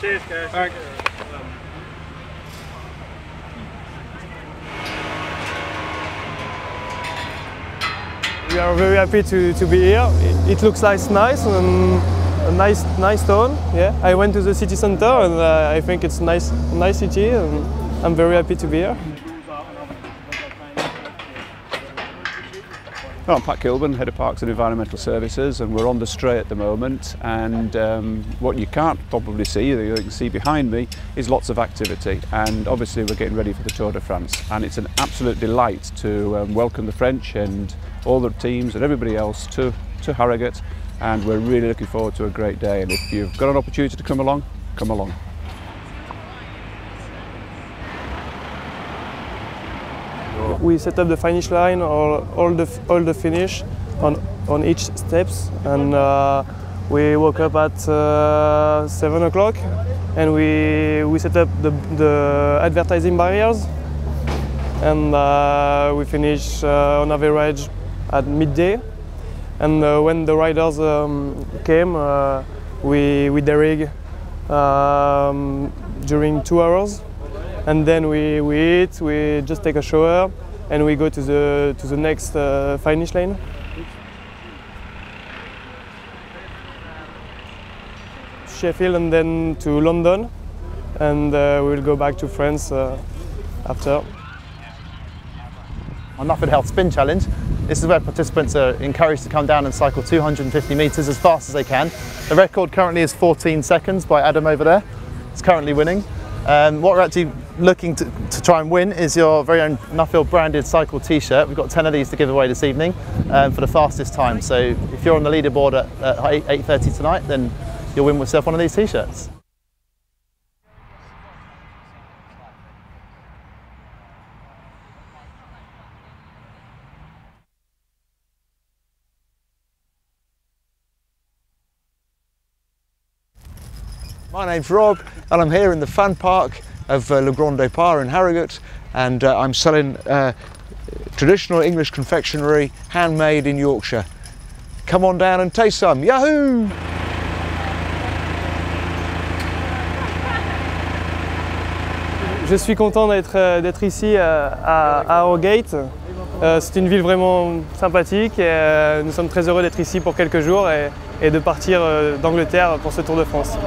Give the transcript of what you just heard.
Cheers, guys. We are very happy to, to be here. It, looks like nice and a nice nice town. Yeah, I went to the city center and uh, I think it's nice nice city and I'm very happy to be here. Well, I'm Pat Kilburn, Head of Parks and Environmental Services, and we're on the Stray at the moment. And um, what you can't probably see, you can see behind me, is lots of activity. And obviously, we're getting ready for the Tour de France. And it's an absolute delight to um, welcome the French and all the teams and everybody else to, to Harrogate. And we're really looking forward to a great day. And if you've got an opportunity to come along, come along. We set up the finish line, all, all the all the finish on on each steps, and uh, we woke up at uh, seven o'clock, and we we set up the, the advertising barriers, and uh, we finish uh, on average at midday. And uh, when the riders um, came, uh, we we derig um, during two hours, and then we, we eat, we just take a shower, and we go to the to the next uh, finish line. Sheffield and then to London, and uh, we'll go back to France uh, after. On Nuffield Health Spin Challenge, this is where participants are encouraged to come down and cycle 250 metres as fast as they can. The record currently is 14 seconds by Adam over there. It's currently winning. Um, what we're actually looking to, to, try and win is your very own Nuffield branded cycle t-shirt. We've got 10 of these to give away this evening um, for the fastest time. So if you're on the leaderboard at, at 8.30 tonight, then you'll win yourself one of these t-shirts. My name's Rob and I'm here in the fun park of uh, Le Grand Départ in Harrogate and uh, I'm selling uh, traditional English confectionery handmade in Yorkshire. Come on down and taste some, yahoo! Je suis content d'être ici à, à Harrogate. C'est une ville vraiment sympathique et nous sommes très heureux d'être ici pour quelques jours et de partir d'Angleterre pour ce Tour de France.